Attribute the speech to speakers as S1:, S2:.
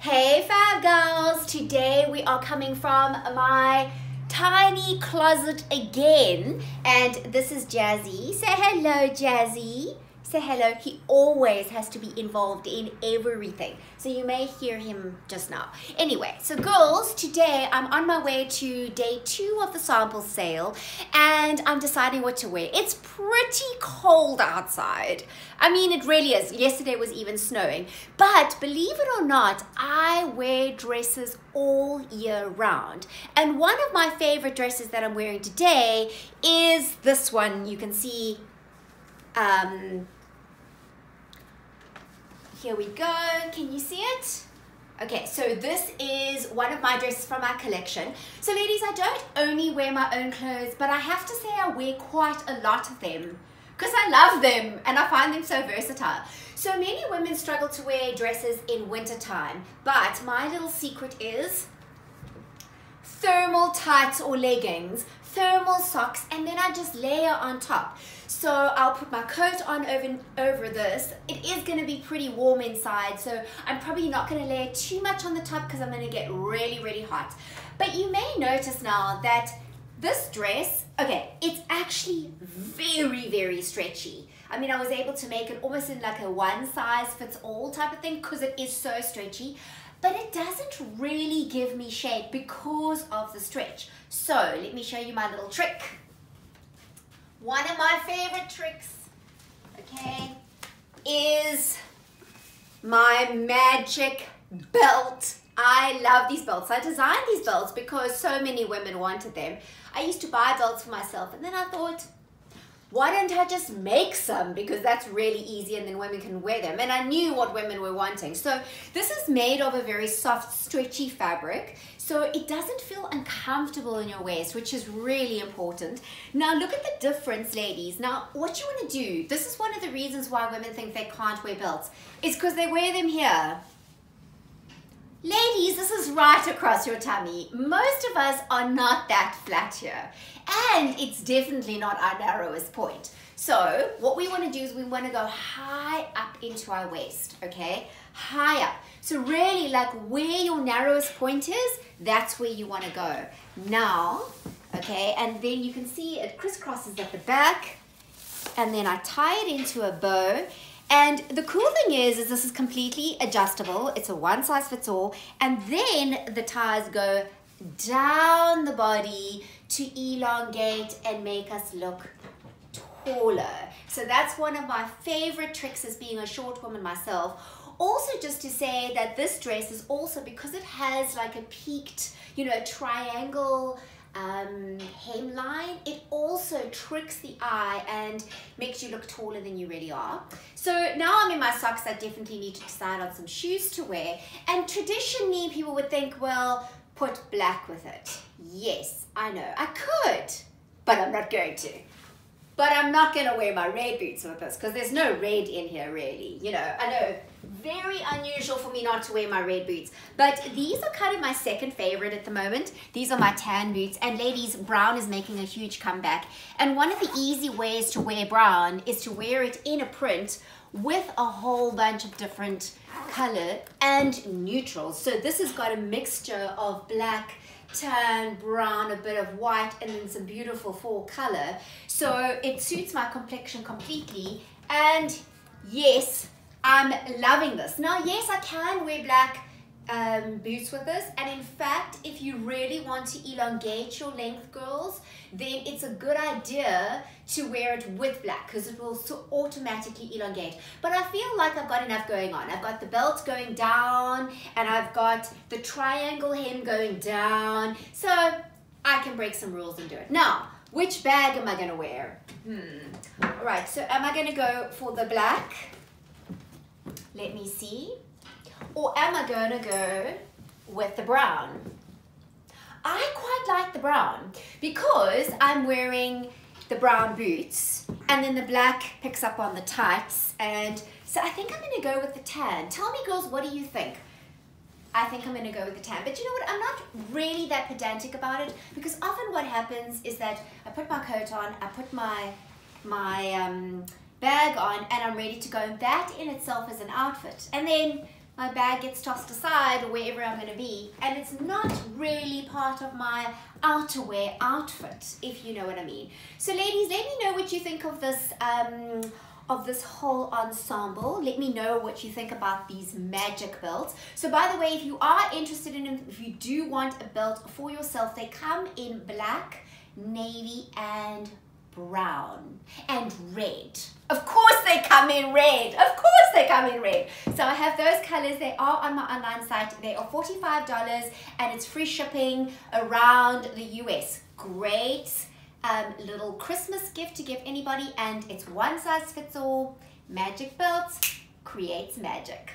S1: Hey Fab Girls! Today we are coming from my tiny closet again and this is Jazzy. Say hello Jazzy say hello. He always has to be involved in everything. So you may hear him just now. Anyway, so girls, today I'm on my way to day two of the sample sale and I'm deciding what to wear. It's pretty cold outside. I mean, it really is. Yesterday was even snowing. But believe it or not, I wear dresses all year round. And one of my favorite dresses that I'm wearing today is this one. You can see um, here we go. Can you see it? Okay, so this is one of my dresses from my collection. So ladies, I don't only wear my own clothes, but I have to say I wear quite a lot of them because I love them and I find them so versatile. So many women struggle to wear dresses in winter time, but my little secret is thermal tights or leggings, thermal socks, and then I just layer on top. So I'll put my coat on over, over this. It is gonna be pretty warm inside, so I'm probably not gonna layer too much on the top because I'm gonna get really, really hot. But you may notice now that this dress, okay, it's actually very, very stretchy. I mean, I was able to make it almost in like a one size fits all type of thing because it is so stretchy but it doesn't really give me shape because of the stretch. So let me show you my little trick. One of my favorite tricks, okay, is my magic belt. I love these belts. I designed these belts because so many women wanted them. I used to buy belts for myself and then I thought, why don't I just make some? Because that's really easy and then women can wear them. And I knew what women were wanting. So this is made of a very soft stretchy fabric. So it doesn't feel uncomfortable in your waist which is really important. Now look at the difference ladies. Now what you want to do this is one of the reasons why women think they can't wear belts. Is because they wear them here Ladies, this is right across your tummy. Most of us are not that flat here. And it's definitely not our narrowest point. So what we want to do is we want to go high up into our waist, okay? High up. So really like where your narrowest point is, that's where you want to go. Now, okay, and then you can see it crisscrosses at the back and then I tie it into a bow and the cool thing is, is this is completely adjustable. It's a one size fits all. And then the ties go down the body to elongate and make us look taller. So that's one of my favorite tricks as being a short woman myself. Also just to say that this dress is also because it has like a peaked, you know, a triangle um, hemline, it also tricks the eye and makes you look taller than you really are. So now I'm in my socks, I definitely need to decide on some shoes to wear. And traditionally people would think, well, put black with it. Yes, I know, I could, but I'm not going to. But I'm not going to wear my red boots with this because there's no red in here really. You know, I know very unusual for me not to wear my red boots. But these are kind of my second favorite at the moment. These are my tan boots. And ladies, brown is making a huge comeback. And one of the easy ways to wear brown is to wear it in a print with a whole bunch of different color and neutrals. So this has got a mixture of black, tan, brown, a bit of white, and then some beautiful fall color. So it suits my complexion completely. And yes, I'm loving this. Now, yes, I can wear black um, boots with this. And in fact, if you really want to elongate your length, girls, then it's a good idea to wear it with black because it will so automatically elongate. But I feel like I've got enough going on. I've got the belt going down and I've got the triangle hem going down. So I can break some rules and do it. Now, which bag am I going to wear? Hmm. All right, so am I going to go for the black? Let me see. Or am I going to go with the brown? I quite like the brown because I'm wearing the brown boots and then the black picks up on the tights and so I think I'm going to go with the tan. Tell me girls, what do you think? I think I'm going to go with the tan. But you know what? I'm not really that pedantic about it because often what happens is that I put my coat on, I put my my um, bag on and I'm ready to go. And that in itself is an outfit. And then my bag gets tossed aside or wherever I'm going to be, and it's not really part of my outerwear outfit, if you know what I mean. So ladies, let me know what you think of this um, of this whole ensemble. Let me know what you think about these magic belts. So by the way, if you are interested in, them, if you do want a belt for yourself, they come in black, navy, and brown and red. Of course they come in red. Of course they come in red. So I have those colors. They are on my online site. They are $45 and it's free shipping around the US. Great um, little Christmas gift to give anybody and it's one size fits all. Magic belts creates magic.